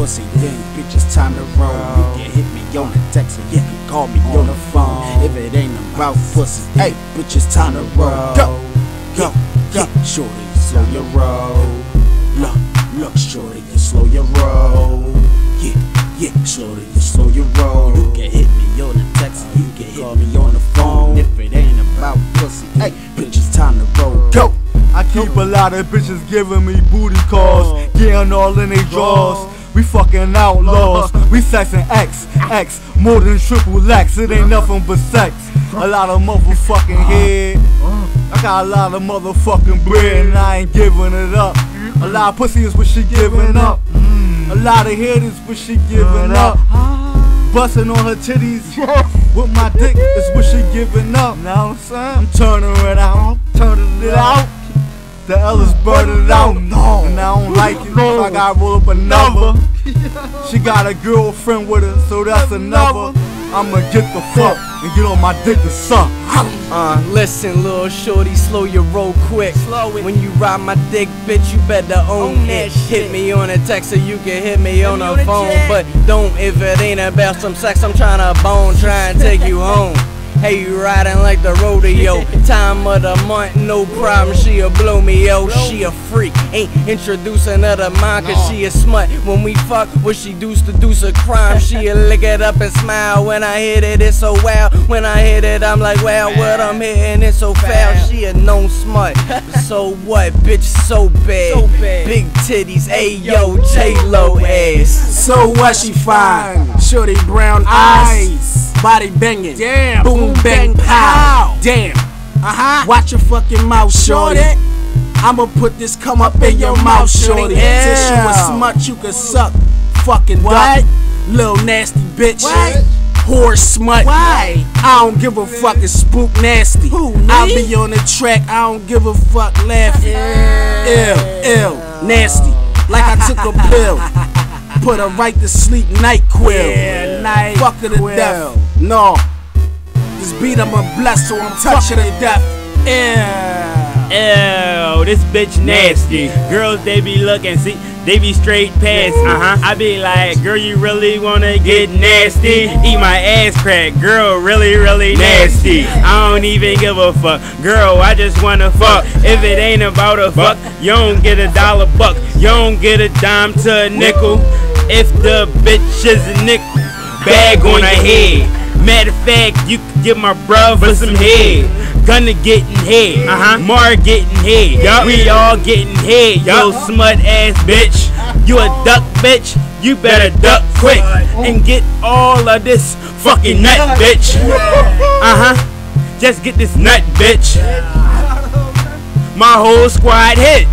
pussy, then bitch, it's time to roll. You can hit me on the text and you can call me on the phone. If it ain't about pussy, hey, bitch, it's time to roll. Go, go, go, shorty, slow your roll. Look, look, shorty, you slow your roll. Yeah, yeah, shorty, you slow your roll. You can hit me on the text and you can hit me on the phone. If it ain't about pussy, hey, bitch, it's time to roll. Go. I keep a lot of bitches giving me booty calls, getting all in they drawers. We fucking outlaws, we sexing X, X, more than triple X. It ain't nothing but sex. A lot of motherfucking head. I got a lot of motherfucking bread and I ain't giving it up. A lot of pussy is what she giving up. A lot of head is what she giving up. Busting on her titties with my dick is what she giving up. Now I'm saying I'm turning it out, turning it out. The Ellis burning it out. No, and I don't like it. So I gotta roll up another. She got a girlfriend with her, so that's another. I'ma get the fuck and get on my dick to suck. Uh, listen, little shorty, slow your roll quick. Slow it. When you ride my dick, bitch, you better own, Own it. shit. Hit me on a text so you can hit me on me the on the phone. jet. But don't if it ain't about some sex, I'm tryna bone, try and take you home. Hey, you riding like the rodeo. Time of the month, no problem. She'll blow me, yo. She a freak. Ain't introducing her to mine, cause she a smut. When we fuck, what she do's to do a crime. She'll lick it up and smile. When I hit it, it's so wild. When I hit it, I'm like, wow, what I'm hitting, it's so foul. She a known smut. So what, bitch, so bad. So bad. Big titties, ayo, J-Lo ass. So what she fine? Shorty brown eyes, body banging, Damn, boom bang pow. Damn, Uh huh. watch your fucking mouth, shorty. I'ma put this come up in your mouth, shorty. Yeah. Since you a smut, you can suck. Fucking What? duck, little nasty bitch. What? Whore smut. Why? I don't give a fuck, it's spook nasty. Who, me? I'll be on the track, I don't give a fuck, laughing. Ill, ill, nasty. Like I took a pill. Put her right to sleep, NyQuil. Yeah, night Fuck her to quill. death. No. This beat I'm a bless, so I'm touching to death. Yeah. Ew, this bitch nasty. Girls, they be looking, see, they be straight past. Uh huh. I be like, girl, you really wanna get nasty? Eat my ass crack, girl, really, really nasty. I don't even give a fuck, girl, I just wanna fuck. If it ain't about a fuck, you don't get a dollar buck, you don't get a dime to a nickel. If the bitch is a nickel, bag on her head. Matter of fact, you can give my brother some head. Gunna getting head, uh huh. Mar getting head, yup. We all getting head, yo smut ass bitch. You a duck bitch, you better duck quick and get all of this fucking nut bitch. Uh huh. Just get this nut bitch. My whole squad hit.